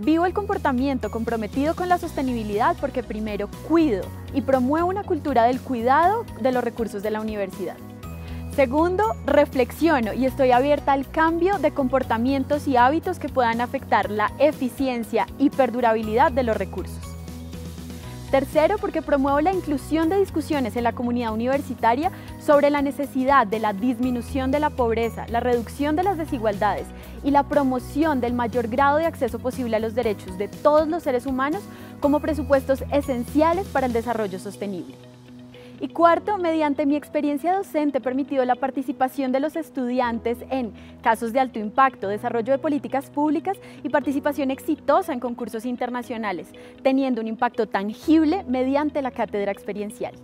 Vivo el comportamiento comprometido con la sostenibilidad porque primero cuido y promuevo una cultura del cuidado de los recursos de la universidad. Segundo, reflexiono y estoy abierta al cambio de comportamientos y hábitos que puedan afectar la eficiencia y perdurabilidad de los recursos. Tercero, porque promuevo la inclusión de discusiones en la comunidad universitaria sobre la necesidad de la disminución de la pobreza, la reducción de las desigualdades y la promoción del mayor grado de acceso posible a los derechos de todos los seres humanos como presupuestos esenciales para el desarrollo sostenible. Y cuarto, mediante mi experiencia docente he permitido la participación de los estudiantes en casos de alto impacto, desarrollo de políticas públicas y participación exitosa en concursos internacionales, teniendo un impacto tangible mediante la cátedra experiencial.